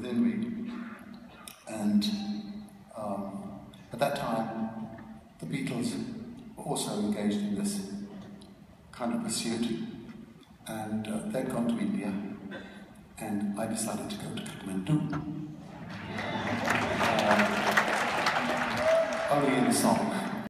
within me. And um, at that time, the Beatles were also engaged in this kind of pursuit, and uh, they'd gone to India, and I decided to go to Kathmandu. Uh, only in the song.